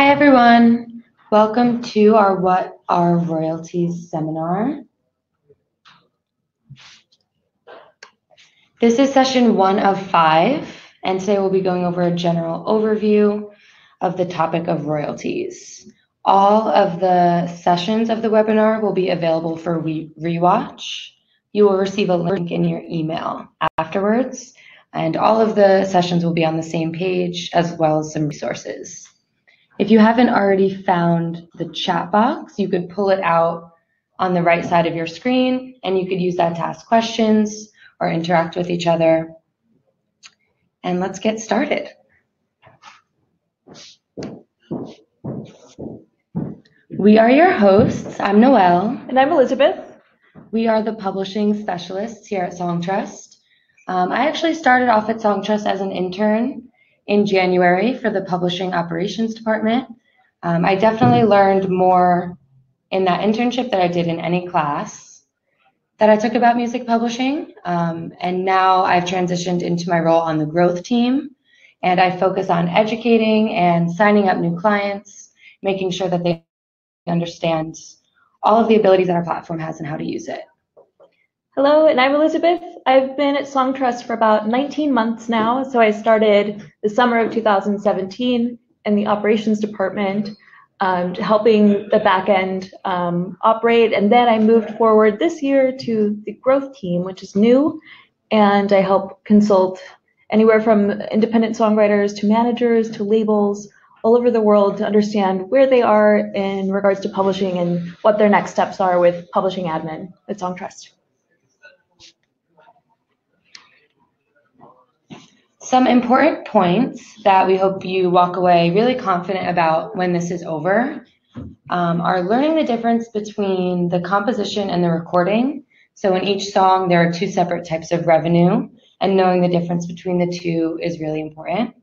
Hi, everyone. Welcome to our What Are Royalties seminar. This is session one of five, and today we'll be going over a general overview of the topic of royalties. All of the sessions of the webinar will be available for re rewatch. You will receive a link in your email afterwards, and all of the sessions will be on the same page as well as some resources. If you haven't already found the chat box, you could pull it out on the right side of your screen and you could use that to ask questions or interact with each other. And let's get started. We are your hosts. I'm Noelle. And I'm Elizabeth. We are the publishing specialists here at Songtrust. Um, I actually started off at Songtrust as an intern in January for the publishing operations department. Um, I definitely learned more in that internship that I did in any class that I took about music publishing. Um, and now I've transitioned into my role on the growth team. And I focus on educating and signing up new clients, making sure that they understand all of the abilities that our platform has and how to use it. Hello, and I'm Elizabeth. I've been at Songtrust for about 19 months now. So I started the summer of 2017 in the operations department, um, helping the back end um, operate. And then I moved forward this year to the growth team, which is new. And I help consult anywhere from independent songwriters to managers to labels all over the world to understand where they are in regards to publishing and what their next steps are with publishing admin at Songtrust. Some important points that we hope you walk away really confident about when this is over um, are learning the difference between the composition and the recording. So in each song, there are two separate types of revenue, and knowing the difference between the two is really important.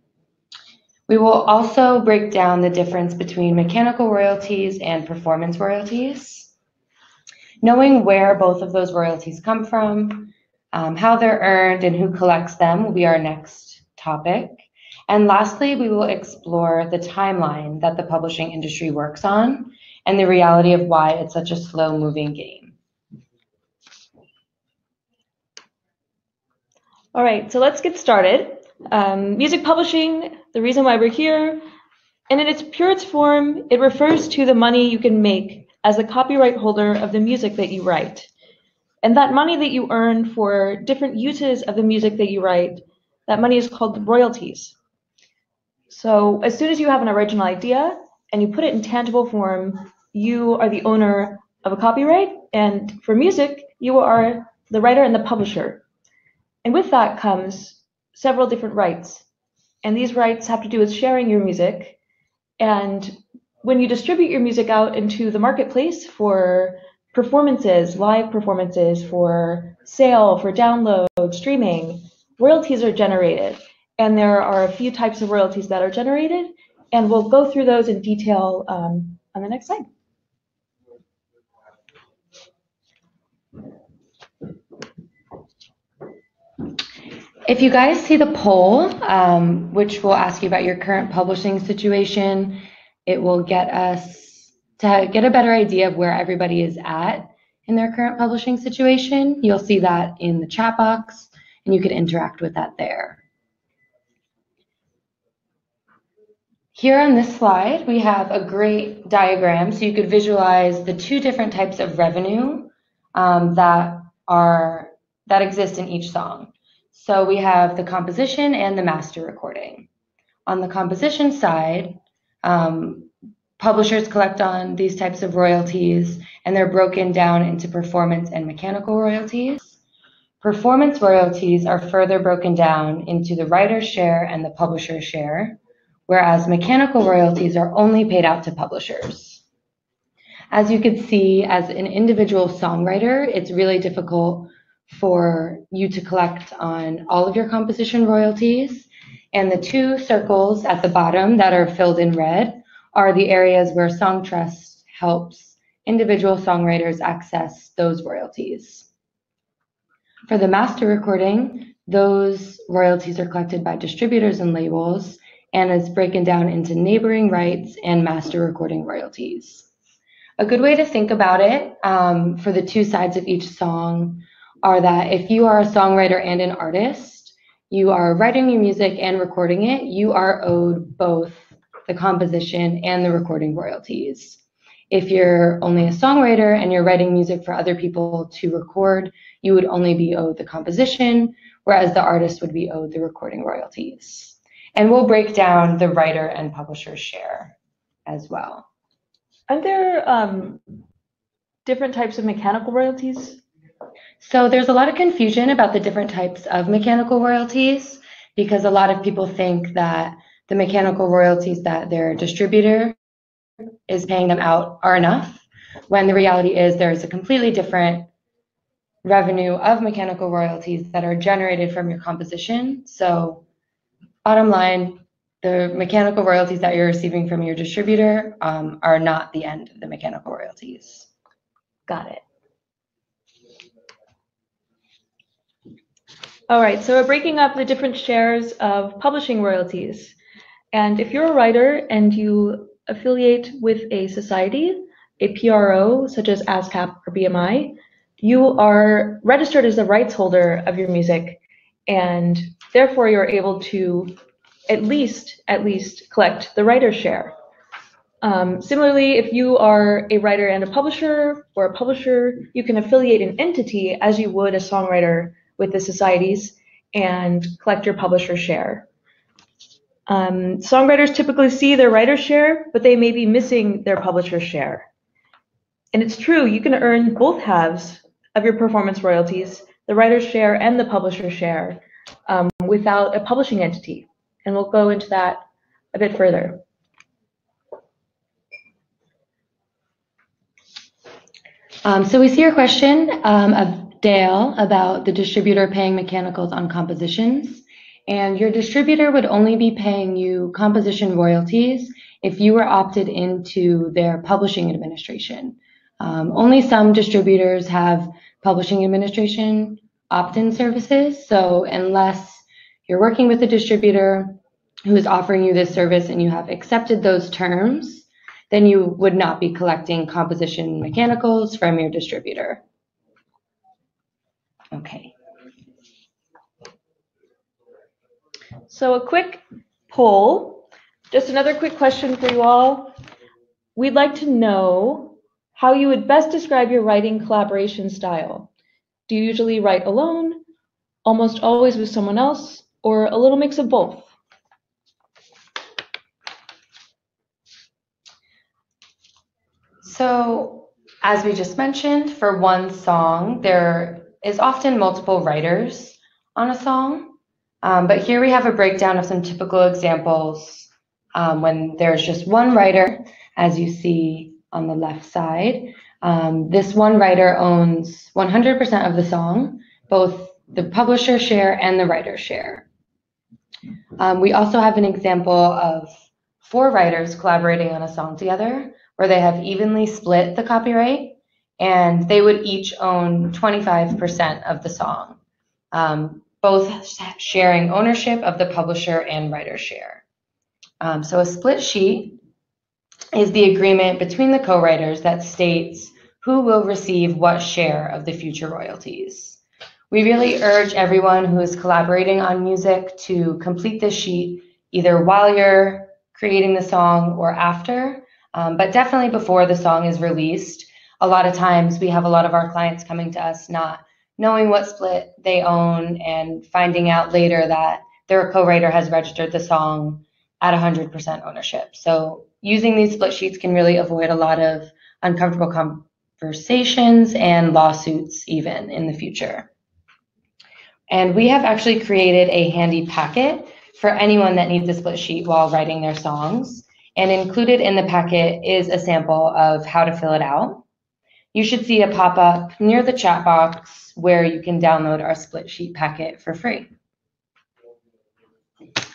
We will also break down the difference between mechanical royalties and performance royalties. Knowing where both of those royalties come from, um, how they're earned, and who collects them will be our next topic. And lastly, we will explore the timeline that the publishing industry works on and the reality of why it's such a slow moving game. All right, so let's get started. Um, music publishing, the reason why we're here, and in its purest form, it refers to the money you can make as a copyright holder of the music that you write. And that money that you earn for different uses of the music that you write that money is called royalties. So as soon as you have an original idea and you put it in tangible form, you are the owner of a copyright. And for music, you are the writer and the publisher. And with that comes several different rights. And these rights have to do with sharing your music. And when you distribute your music out into the marketplace for performances, live performances, for sale, for download, streaming, royalties are generated. And there are a few types of royalties that are generated. And we'll go through those in detail um, on the next slide. If you guys see the poll, um, which will ask you about your current publishing situation, it will get us to get a better idea of where everybody is at in their current publishing situation. You'll see that in the chat box and you can interact with that there. Here on this slide, we have a great diagram so you could visualize the two different types of revenue um, that are that exist in each song. So we have the composition and the master recording. On the composition side, um, publishers collect on these types of royalties and they're broken down into performance and mechanical royalties. Performance royalties are further broken down into the writer's share and the publisher's share, whereas mechanical royalties are only paid out to publishers. As you can see, as an individual songwriter, it's really difficult for you to collect on all of your composition royalties. And the two circles at the bottom that are filled in red are the areas where Songtrust helps individual songwriters access those royalties. For the master recording, those royalties are collected by distributors and labels, and is broken down into neighboring rights and master recording royalties. A good way to think about it um, for the two sides of each song are that if you are a songwriter and an artist, you are writing your music and recording it, you are owed both the composition and the recording royalties. If you're only a songwriter and you're writing music for other people to record, you would only be owed the composition, whereas the artist would be owed the recording royalties. And we'll break down the writer and publisher share as well. Are there um, different types of mechanical royalties? So there's a lot of confusion about the different types of mechanical royalties because a lot of people think that the mechanical royalties that their distributor is paying them out are enough, when the reality is there's a completely different revenue of mechanical royalties that are generated from your composition. So bottom line, the mechanical royalties that you're receiving from your distributor um, are not the end of the mechanical royalties. Got it. All right, so we're breaking up the different shares of publishing royalties. And if you're a writer and you affiliate with a society, a PRO, such as ASCAP or BMI, you are registered as the rights holder of your music, and therefore you're able to at least at least collect the writer's share. Um, similarly, if you are a writer and a publisher, or a publisher, you can affiliate an entity as you would a songwriter with the societies and collect your publisher share. Um, songwriters typically see their writer's share, but they may be missing their publisher's share. And it's true, you can earn both halves of your performance royalties, the writer's share and the publisher's share, um, without a publishing entity. And we'll go into that a bit further. Um, so we see your question um, of Dale about the distributor paying mechanicals on compositions. And your distributor would only be paying you composition royalties if you were opted into their publishing administration. Um, only some distributors have publishing administration opt-in services. So unless you're working with a distributor who is offering you this service and you have accepted those terms, then you would not be collecting composition mechanicals from your distributor. Okay. So a quick poll, just another quick question for you all. We'd like to know how you would best describe your writing collaboration style. Do you usually write alone, almost always with someone else, or a little mix of both? So, as we just mentioned, for one song, there is often multiple writers on a song. Um, but here we have a breakdown of some typical examples um, when there's just one writer, as you see on the left side. Um, this one writer owns 100% of the song, both the publisher share and the writer share. Um, we also have an example of four writers collaborating on a song together where they have evenly split the copyright and they would each own 25% of the song. Um, both sharing ownership of the publisher and writer share. Um, so a split sheet is the agreement between the co-writers that states who will receive what share of the future royalties. We really urge everyone who is collaborating on music to complete this sheet either while you're creating the song or after, um, but definitely before the song is released. A lot of times we have a lot of our clients coming to us not knowing what split they own and finding out later that their co-writer has registered the song at 100% ownership. So using these split sheets can really avoid a lot of uncomfortable conversations and lawsuits even in the future. And we have actually created a handy packet for anyone that needs a split sheet while writing their songs. And included in the packet is a sample of how to fill it out. You should see a pop-up near the chat box where you can download our split sheet packet for free.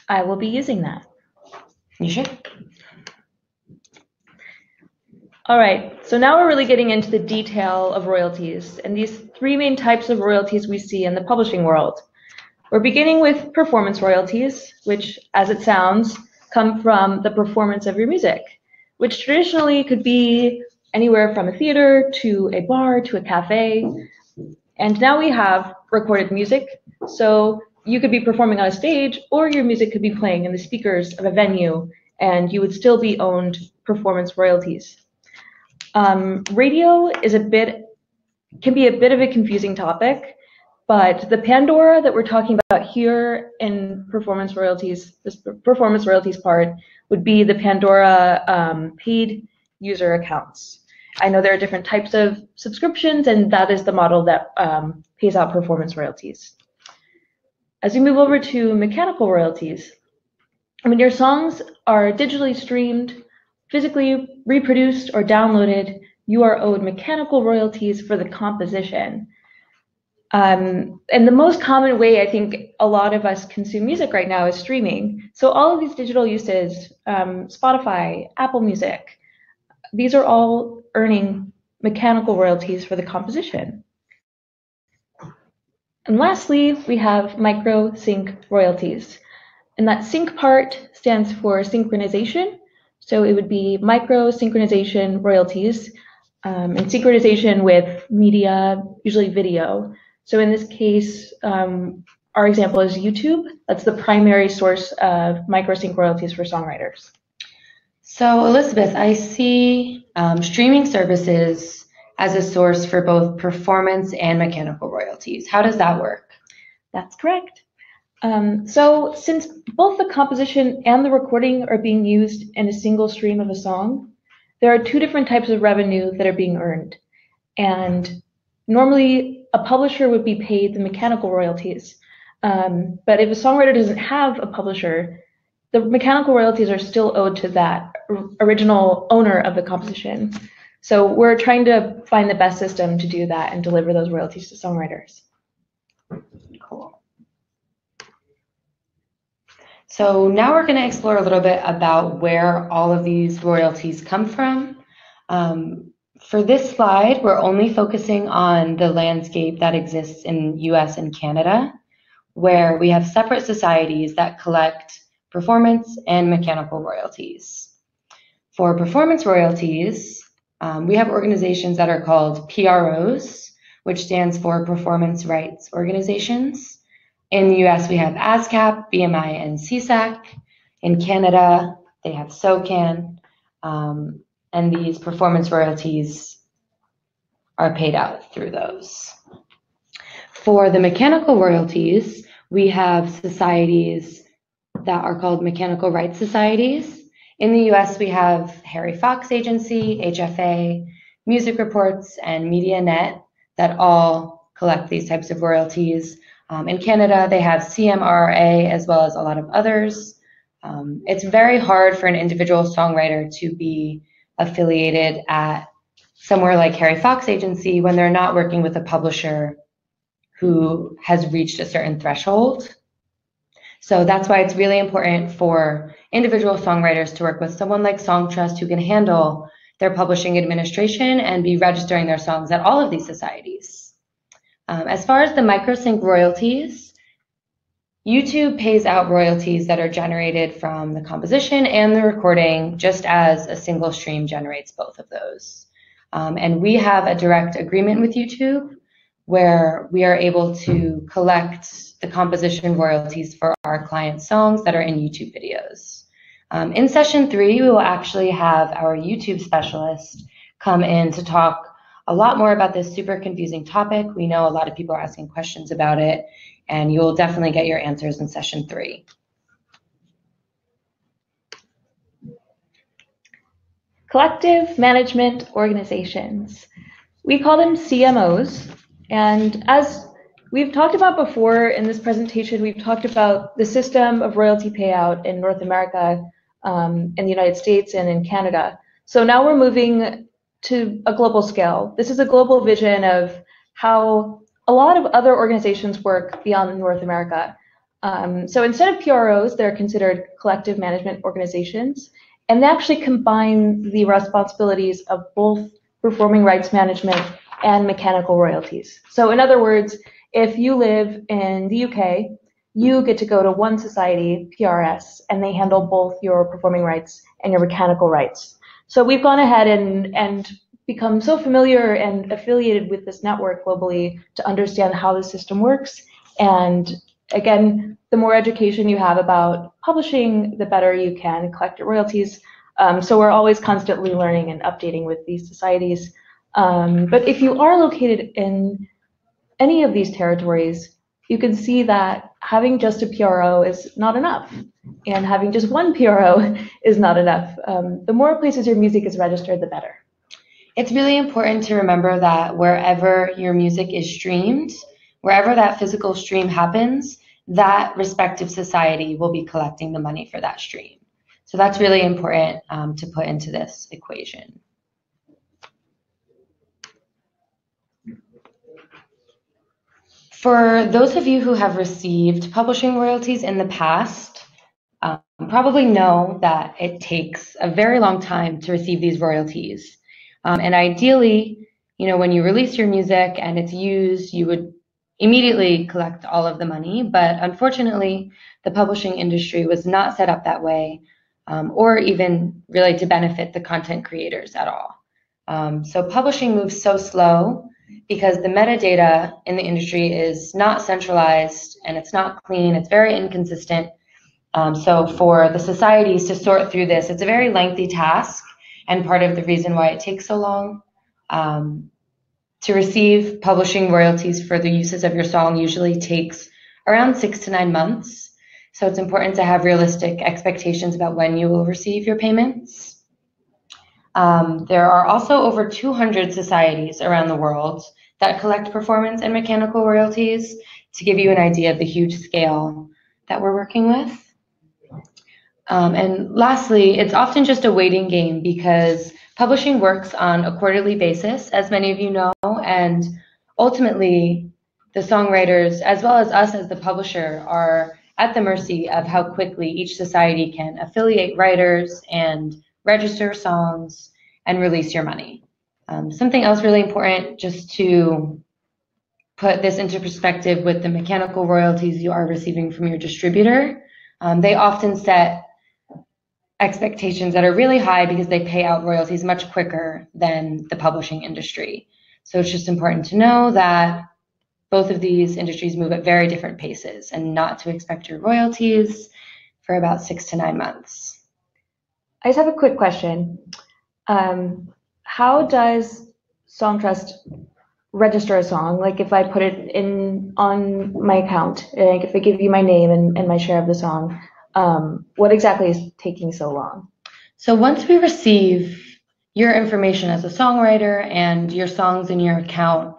I will be using that. You should. All right, so now we're really getting into the detail of royalties and these three main types of royalties we see in the publishing world. We're beginning with performance royalties, which, as it sounds, come from the performance of your music, which traditionally could be anywhere from a theater to a bar to a cafe. And now we have recorded music. So you could be performing on a stage or your music could be playing in the speakers of a venue and you would still be owned performance royalties. Um, radio is a bit, can be a bit of a confusing topic, but the Pandora that we're talking about here in performance royalties, this performance royalties part, would be the Pandora um, paid user accounts. I know there are different types of subscriptions, and that is the model that um, pays out performance royalties. As we move over to mechanical royalties, when your songs are digitally streamed, physically reproduced, or downloaded, you are owed mechanical royalties for the composition. Um, and the most common way I think a lot of us consume music right now is streaming. So all of these digital uses, um, Spotify, Apple Music, these are all earning mechanical royalties for the composition. And lastly, we have micro sync royalties. And that sync part stands for synchronization. So it would be micro synchronization royalties um, and synchronization with media, usually video. So in this case, um, our example is YouTube. That's the primary source of microsync royalties for songwriters. So, Elizabeth, I see um, streaming services as a source for both performance and mechanical royalties. How does that work? That's correct. Um, so, since both the composition and the recording are being used in a single stream of a song, there are two different types of revenue that are being earned. And normally, a publisher would be paid the mechanical royalties. Um, but if a songwriter doesn't have a publisher, the mechanical royalties are still owed to that original owner of the composition. So we're trying to find the best system to do that and deliver those royalties to songwriters. Cool. So now we're going to explore a little bit about where all of these royalties come from. Um, for this slide, we're only focusing on the landscape that exists in US and Canada, where we have separate societies that collect performance and mechanical royalties. For performance royalties, um, we have organizations that are called PROs, which stands for Performance Rights Organizations. In the US, we have ASCAP, BMI, and SESAC. In Canada, they have SOCAN. Um, and these performance royalties are paid out through those. For the mechanical royalties, we have societies that are called mechanical rights societies. In the US, we have Harry Fox Agency, HFA, Music Reports, and MediaNet that all collect these types of royalties. Um, in Canada, they have CMRRA as well as a lot of others. Um, it's very hard for an individual songwriter to be affiliated at somewhere like Harry Fox Agency when they're not working with a publisher who has reached a certain threshold. So that's why it's really important for individual songwriters to work with someone like Songtrust who can handle their publishing administration and be registering their songs at all of these societies. Um, as far as the microsync royalties, YouTube pays out royalties that are generated from the composition and the recording, just as a single stream generates both of those. Um, and we have a direct agreement with YouTube where we are able to collect the composition royalties for our client songs that are in YouTube videos. Um, in session three, we will actually have our YouTube specialist come in to talk a lot more about this super confusing topic. We know a lot of people are asking questions about it, and you'll definitely get your answers in session three. Collective Management Organizations. We call them CMOs, and as we've talked about before in this presentation, we've talked about the system of royalty payout in North America, um, in the United States, and in Canada. So now we're moving to a global scale. This is a global vision of how a lot of other organizations work beyond North America. Um, so instead of PROs, they're considered collective management organizations, and they actually combine the responsibilities of both performing rights management and mechanical royalties. So in other words, if you live in the UK you get to go to one society, PRS, and they handle both your performing rights and your mechanical rights. So we've gone ahead and, and become so familiar and affiliated with this network globally to understand how the system works. And again, the more education you have about publishing, the better you can collect your royalties. Um, so we're always constantly learning and updating with these societies. Um, but if you are located in any of these territories, you can see that having just a PRO is not enough, and having just one PRO is not enough. Um, the more places your music is registered, the better. It's really important to remember that wherever your music is streamed, wherever that physical stream happens, that respective society will be collecting the money for that stream. So that's really important um, to put into this equation. For those of you who have received publishing royalties in the past, um, probably know that it takes a very long time to receive these royalties. Um, and ideally, you know, when you release your music and it's used, you would immediately collect all of the money. But unfortunately, the publishing industry was not set up that way um, or even really to benefit the content creators at all. Um, so publishing moves so slow because the metadata in the industry is not centralized and it's not clean, it's very inconsistent. Um, so for the societies to sort through this, it's a very lengthy task and part of the reason why it takes so long. Um, to receive publishing royalties for the uses of your song usually takes around six to nine months. So it's important to have realistic expectations about when you will receive your payments. Um, there are also over 200 societies around the world that collect performance and mechanical royalties to give you an idea of the huge scale that we're working with. Um, and lastly, it's often just a waiting game because publishing works on a quarterly basis, as many of you know, and ultimately the songwriters, as well as us as the publisher, are at the mercy of how quickly each society can affiliate writers and register songs, and release your money. Um, something else really important just to put this into perspective with the mechanical royalties you are receiving from your distributor. Um, they often set expectations that are really high because they pay out royalties much quicker than the publishing industry. So it's just important to know that both of these industries move at very different paces and not to expect your royalties for about six to nine months. I just have a quick question. Um, how does Songtrust register a song? Like if I put it in on my account, like if I give you my name and, and my share of the song, um, what exactly is taking so long? So once we receive your information as a songwriter and your songs in your account,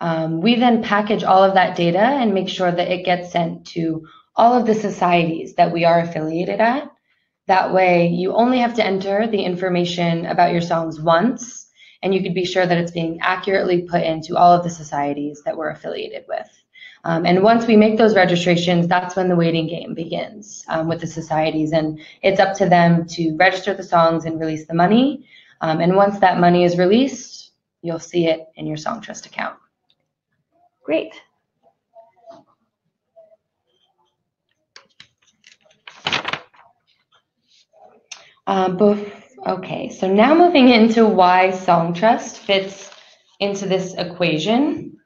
um, we then package all of that data and make sure that it gets sent to all of the societies that we are affiliated at. That way, you only have to enter the information about your songs once, and you could be sure that it's being accurately put into all of the societies that we're affiliated with. Um, and once we make those registrations, that's when the waiting game begins um, with the societies. And it's up to them to register the songs and release the money. Um, and once that money is released, you'll see it in your Songtrust account. Great. Both, okay, so now moving into why Songtrust fits into this equation.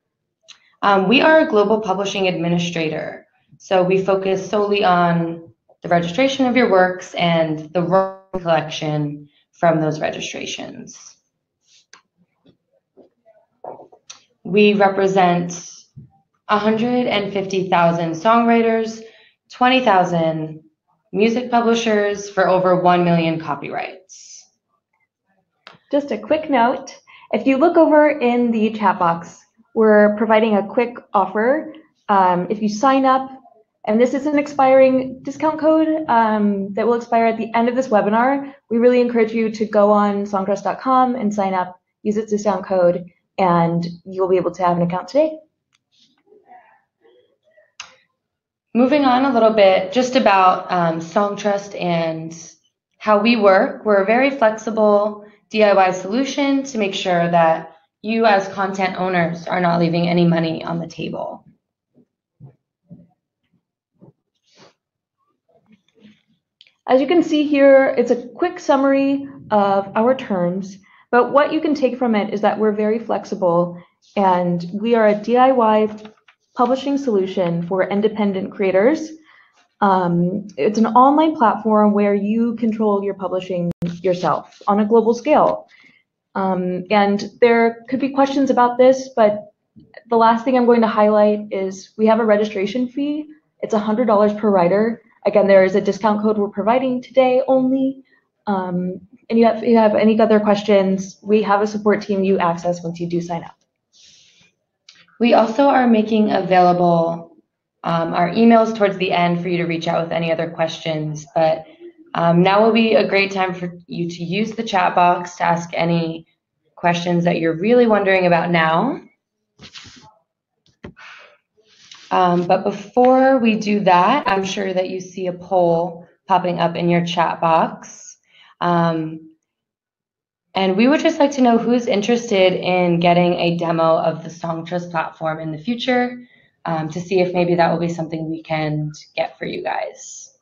Um, we are a global publishing administrator, so we focus solely on the registration of your works and the collection from those registrations. We represent 150,000 songwriters, 20,000 music publishers for over 1 million copyrights. Just a quick note, if you look over in the chat box, we're providing a quick offer. Um, if you sign up, and this is an expiring discount code um, that will expire at the end of this webinar, we really encourage you to go on songtrust.com and sign up, use its discount code, and you'll be able to have an account today. Moving on a little bit, just about um, Songtrust and how we work. We're a very flexible DIY solution to make sure that you as content owners are not leaving any money on the table. As you can see here, it's a quick summary of our terms, but what you can take from it is that we're very flexible and we are a DIY publishing solution for independent creators. Um, it's an online platform where you control your publishing yourself on a global scale. Um, and there could be questions about this, but the last thing I'm going to highlight is we have a registration fee. It's $100 per writer. Again, there is a discount code we're providing today only. Um, and if you have any other questions, we have a support team you access once you do sign up. We also are making available um, our emails towards the end for you to reach out with any other questions. But um, now will be a great time for you to use the chat box to ask any questions that you're really wondering about now. Um, but before we do that, I'm sure that you see a poll popping up in your chat box. Um, and we would just like to know who's interested in getting a demo of the Songtrust platform in the future um, to see if maybe that will be something we can get for you guys.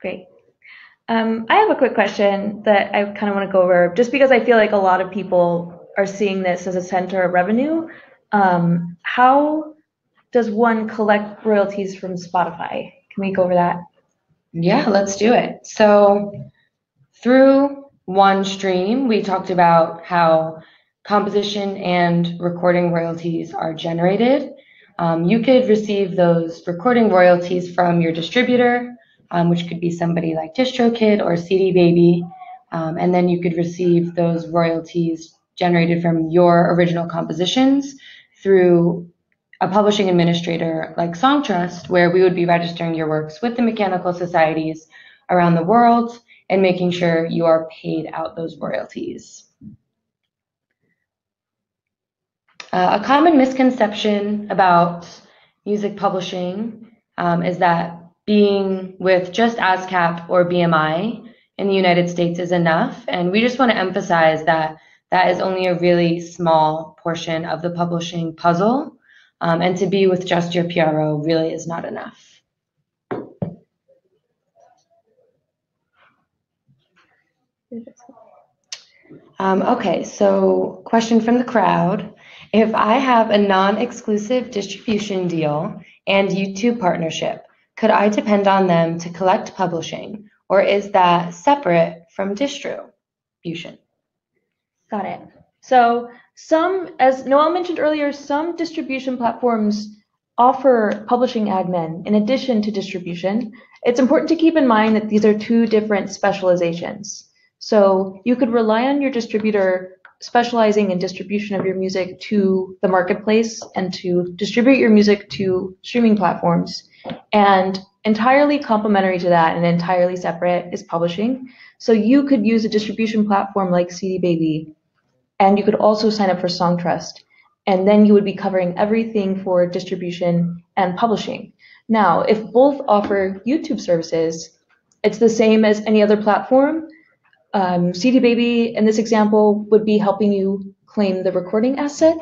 Great. Um, I have a quick question that I kind of want to go over, just because I feel like a lot of people are seeing this as a center of revenue. Um, how does one collect royalties from Spotify? Can we go over that? Yeah, let's do it. So through one stream, we talked about how composition and recording royalties are generated. Um, you could receive those recording royalties from your distributor, um, which could be somebody like DistroKid or CD Baby. Um, and then you could receive those royalties generated from your original compositions through a publishing administrator like Songtrust, where we would be registering your works with the mechanical societies around the world and making sure you are paid out those royalties. Uh, a common misconception about music publishing um, is that being with just ASCAP or BMI in the United States is enough. And we just want to emphasize that that is only a really small portion of the publishing puzzle. Um, and to be with just your PRO really is not enough. Um, okay, so question from the crowd. If I have a non-exclusive distribution deal and YouTube partnership, could I depend on them to collect publishing, or is that separate from distribution? Got it. So some, as Noelle mentioned earlier, some distribution platforms offer publishing admin in addition to distribution. It's important to keep in mind that these are two different specializations. So you could rely on your distributor specializing in distribution of your music to the marketplace and to distribute your music to streaming platforms. And entirely complementary to that and entirely separate is publishing. So you could use a distribution platform like CD Baby, and you could also sign up for Songtrust. And then you would be covering everything for distribution and publishing. Now, if both offer YouTube services, it's the same as any other platform. Um, CD Baby, in this example, would be helping you claim the recording asset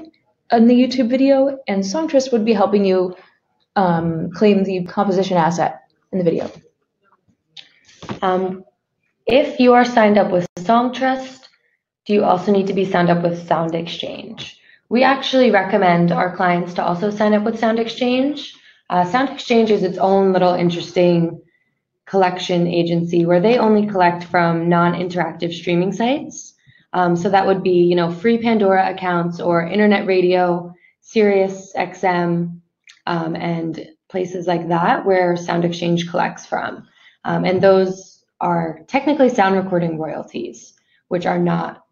in the YouTube video, and Songtrust would be helping you um, claim the composition asset in the video. Um, if you are signed up with Songtrust, do you also need to be signed up with SoundExchange? We actually recommend our clients to also sign up with SoundExchange. Uh, SoundExchange is its own little interesting collection agency where they only collect from non-interactive streaming sites. Um, so that would be, you know, free Pandora accounts or internet radio, Sirius XM, um, and places like that where SoundExchange collects from. Um, and those are technically sound recording royalties, which are not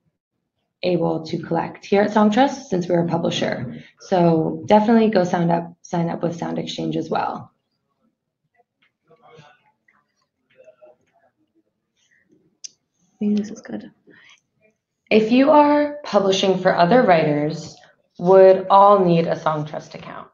able to collect here at Songtrust since we're a publisher. So definitely go sign up, sign up with SoundExchange as well. Maybe this is good. If you are publishing for other writers, would all need a Songtrust account?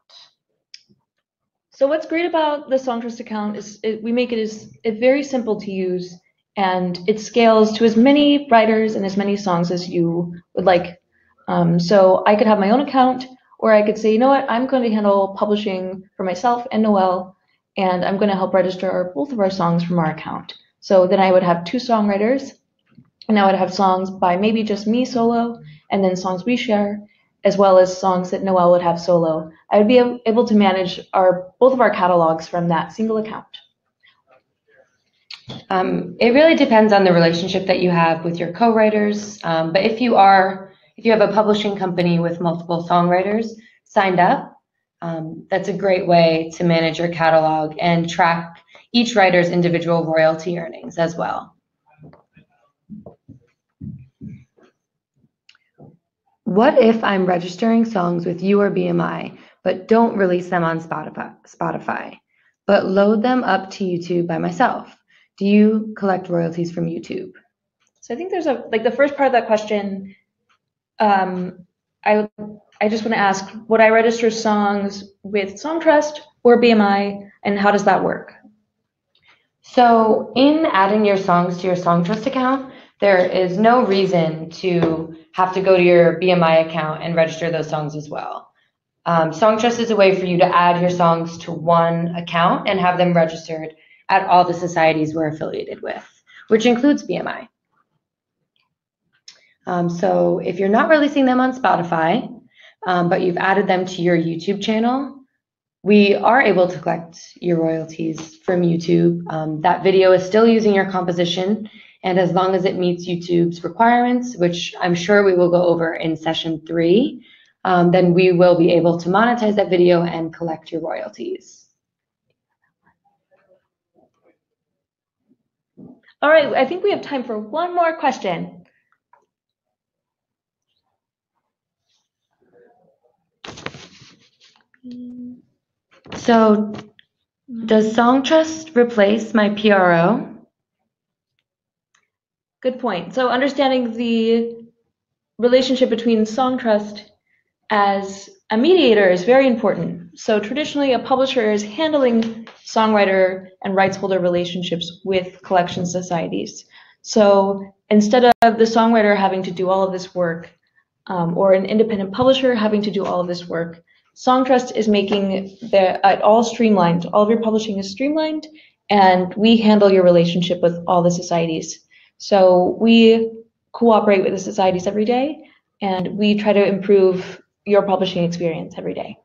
So what's great about the Songtrust account is it, we make it is it very simple to use. And it scales to as many writers and as many songs as you would like. Um, so I could have my own account, or I could say, you know what, I'm going to handle publishing for myself and Noelle, and I'm going to help register both of our songs from our account. So then I would have two songwriters, and I would have songs by maybe just me solo, and then songs we share, as well as songs that Noelle would have solo. I would be able to manage our both of our catalogs from that single account. Um, it really depends on the relationship that you have with your co-writers. Um, but if you are, if you have a publishing company with multiple songwriters signed up, um, that's a great way to manage your catalog and track each writer's individual royalty earnings as well. What if I'm registering songs with you or BMI, but don't release them on Spotify, Spotify, but load them up to YouTube by myself? Do you collect royalties from YouTube? So I think there's a like the first part of that question. Um, I I just want to ask: Would I register songs with Songtrust or BMI, and how does that work? So in adding your songs to your Songtrust account, there is no reason to have to go to your BMI account and register those songs as well. Um, Songtrust is a way for you to add your songs to one account and have them registered at all the societies we're affiliated with, which includes BMI. Um, so if you're not releasing them on Spotify, um, but you've added them to your YouTube channel, we are able to collect your royalties from YouTube. Um, that video is still using your composition, and as long as it meets YouTube's requirements, which I'm sure we will go over in session three, um, then we will be able to monetize that video and collect your royalties. All right, I think we have time for one more question. So, does Songtrust replace my PRO? Good point. So, understanding the relationship between Songtrust as a mediator is very important. So, traditionally, a publisher is handling songwriter and rights holder relationships with collection societies. So instead of the songwriter having to do all of this work, um, or an independent publisher having to do all of this work, Songtrust is making the, it all streamlined. All of your publishing is streamlined, and we handle your relationship with all the societies. So we cooperate with the societies every day, and we try to improve your publishing experience every day.